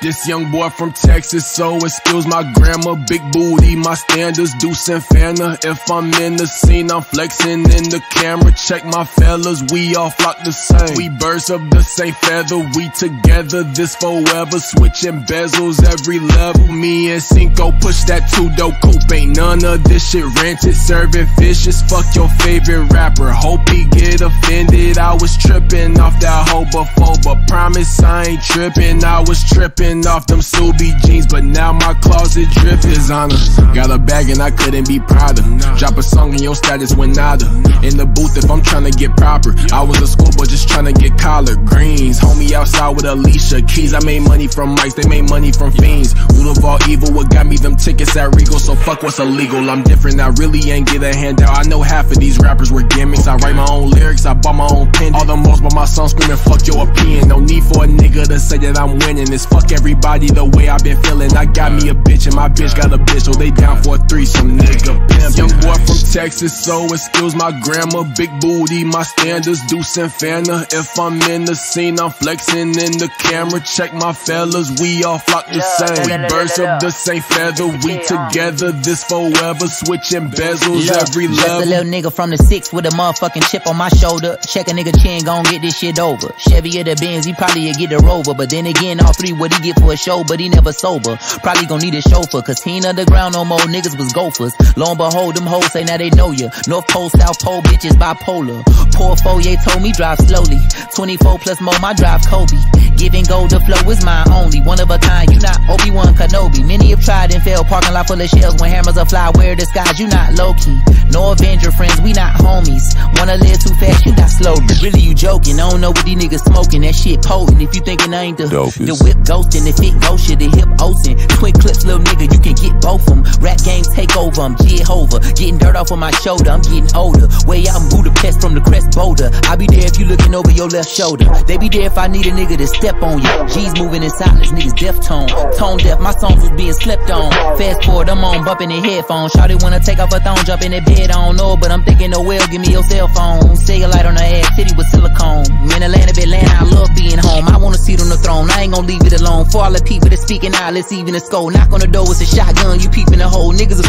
This young boy from Texas, so excuse my grammar. Big booty, my standards, deuce and Fanta. If I'm in the scene, I'm flexing in the camera. Check my fellas, we all flock the same. We birds of the same feather, we together, this forever. Switching bezels every level. Me and Cinco push that two dope coupe. Ain't none of this shit rented. Serving fishes, fuck your favorite rapper. Hope he get offended. I was tripping off that hoe before, but promise I ain't tripping. I was tripping off them Ksubi jeans, but now my closet drip is on her. Got a bag and I couldn't be Prada. Drop a song and your status went nada. In the booth if I'm trying to get proper. I was a schoolboy just trying to get collard greens. Homie outside with Alicia Keys. I made money from mics, they made money from fiends. Root of all evil, what got me them tickets at Regal? So fuck what's illegal. I'm different, I really ain't get a handout. I know half of these rappers were gimmicks. I write my own lyrics, I bought my own pen. All the most, but my song screaming, fuck your opinion. No need for a nigga to say that I'm winning. It's fuck everybody the way I've been feeling. I got me a bitch and my bitch got a bitch, so they down for a threesome, nigga. Pimp. Young boy from Texas, so excuse my grammar. Big booty, my standards, deuce and Fanta. If I'm in the scene, I'm flexing in the camera. Check my fellas, we all flock the same. We birds of the same feather, we together, this forever. Switching bezels every Just a little nigga from the six with a motherfucking chip on my shoulder. Check a nigga chin, gon' get this shit over. Chevy or the Benz, he probably get the Rover. But then again, all three what he get for a show, but he never sober. Probably gon' need a chauffeur, cause he ain't underground no more. Niggas was gophers. Lo and behold, them hoes say now they know ya. North Pole, South Pole, bitches bipolar. Poor Foyer told me drive slowly. 24 plus more, my drive Kobe. Giving gold, the flow is mine only. One of a kind, you not Obi-Wan Kenobi. Many have tried and failed. Parking lot full of shells when hammers are fly. Where skies, you not low-key. No Avenger friends, we not homies. Wanna live too fast, you not slowly. Really, you joking. I don't know what these niggas smoking. That shit potent. If you thinking I ain't the, Dopest. the whip ghosting, if it ghost shit, the hip ocean. Twin clips, little nigga, you can get both of them. Rap games take over, I'm Jehovah. Getting dirt off of my shoulder, I'm getting older. Way out in Budapest from the crest boulder. I'll be there if you looking over your left shoulder. They be there if I need a nigga to step on you. G's moving in silence, niggas deaf tone. Tone deaf, my songs was being slept on. Fast forward, I'm on bumping the headphones. Shawty wanna take off her thong, jump in the bed, I don't know, but I'm thinking, oh well, give me your cell phone. Cellulite on her ass, city with silicone. In Atlanta, Atlanta, I love being home. I wanna sit on the throne, I ain't gonna leave it alone. For all the people that speaking out, let's even a skull. Knock on the door, it's a shotgun, you peeping the hole. Niggas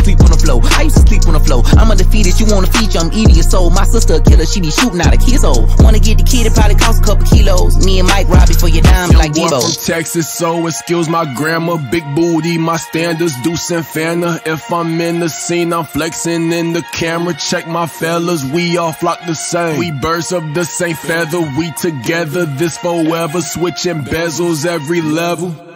used to sleep on the. I'm undefeated, you wanna feature, I'm eating your soul. My sister a killer, she be shooting out a kid's hole. Wanna get the kid, it probably cost a couple kilos. Me and Mike Robbie for your dimes like Debo. from Texas, so excuse my grammar. Big booty, my standards, deuce and Fanta. If I'm in the scene, I'm flexing in the camera. Check my fellas, we all flock the same. We birds of the same feather, we together, this forever. Switching bezels every level.